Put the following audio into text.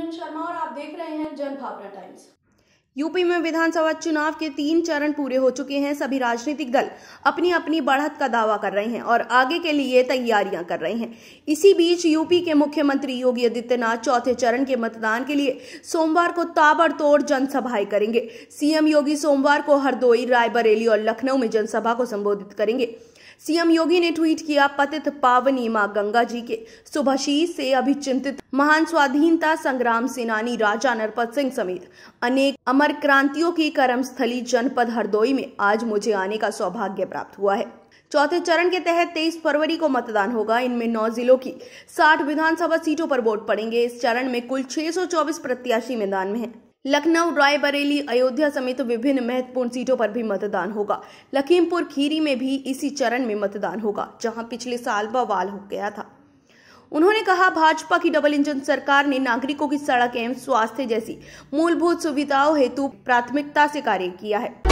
निरंजन शर्मा और आप देख रहे हैं जन भावना टाइम्स। यूपी में विधानसभा चुनाव के तीन चरण पूरे हो चुके हैं। सभी राजनीतिक दल अपनी अपनी बढ़त का दावा कर रहे हैं और आगे के लिए तैयारियाँ कर रहे हैं। इसी बीच यूपी के मुख्यमंत्री योगी आदित्यनाथ चौथे चरण के मतदान के लिए सोमवार को ताबड़तोड़ जनसभाएँ करेंगे। सीएम योगी सोमवार को हरदोई, रायबरेली और लखनऊ में जनसभा को संबोधित करेंगे। सीएम योगी ने ट्वीट किया, पतित पावनी माँ गंगा जी के। शुभाशीष से अभिचिंतित महान स्वाधीनता संग्राम सेनानी राजा नरपत सिंह समेत अनेक अमर क्रांतियों की कर्मस्थली जनपद हरदोई में आज मुझे आने का सौभाग्य प्राप्त हुआ है। चौथे चरण के तहत 23 फरवरी को मतदान होगा। इनमें नौ जिलों की 60 विधानसभा सीटों पर वोट पड़ेंगे। इस चरण में कुल 624 प्रत्याशी मैदान में हैं। लखनऊ रायबरेली अयोध्या समेत विभिन्न महत्वपूर्ण सीटों पर भी मतदान होगा। लखीमपुर, खीरी में भी इसी चरण में मतदान होगा, जहाँ पिछले साल बवाल हो गया था। उन्होंने कहा, भाजपा की डबल इंजन सरकार ने नागरिकों की सड़क एवं स्वास्थ्य जैसी मूलभूत सुविधाओं हेतु प्राथमिकता से कार्य किया है।